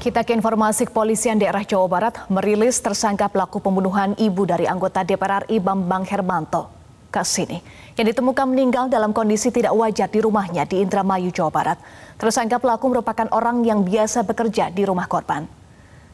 Kita ke informasi kepolisian daerah Jawa Barat merilis tersangka pelaku pembunuhan ibu dari anggota DPR RI Bambang Hermanto ke sini yang ditemukan meninggal dalam kondisi tidak wajar di rumahnya di Indramayu, Jawa Barat. Tersangka pelaku merupakan orang yang biasa bekerja di rumah korban.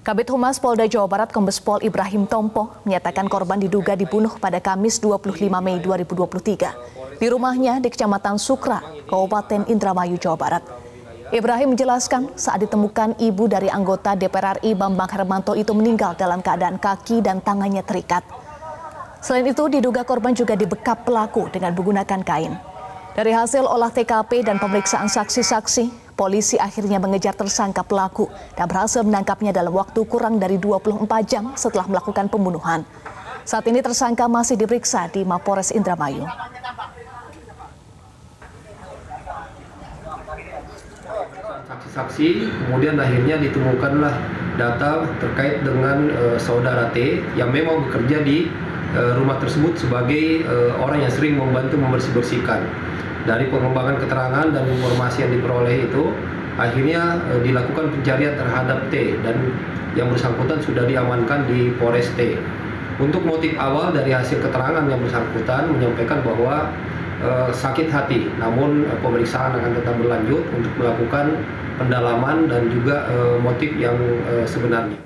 Kabit Humas Polda Jawa Barat Kombes Pol Ibrahim Tompo menyatakan korban diduga dibunuh pada Kamis 25 Mei 2023 di rumahnya di Kecamatan Sukra, Kabupaten Indramayu, Jawa Barat. Ibrahim menjelaskan saat ditemukan ibu dari anggota DPR RI Bambang Hermanto itu meninggal dalam keadaan kaki dan tangannya terikat. Selain itu diduga korban juga dibekap pelaku dengan menggunakan kain. Dari hasil olah TKP dan pemeriksaan saksi-saksi, polisi akhirnya mengejar tersangka pelaku dan berhasil menangkapnya dalam waktu kurang dari 24 jam setelah melakukan pembunuhan. Saat ini tersangka masih diperiksa di Mapores Indramayu. Saksi-saksi kemudian akhirnya ditemukanlah data terkait dengan uh, saudara T yang memang bekerja di uh, rumah tersebut sebagai uh, orang yang sering membantu membersih-bersihkan. Dari pengembangan keterangan dan informasi yang diperoleh itu akhirnya uh, dilakukan pencarian terhadap T dan yang bersangkutan sudah diamankan di Polres T. Untuk motif awal dari hasil keterangan yang bersangkutan menyampaikan bahwa uh, sakit hati, namun uh, pemeriksaan akan tetap berlanjut untuk melakukan pendalaman dan juga uh, motif yang sebenarnya.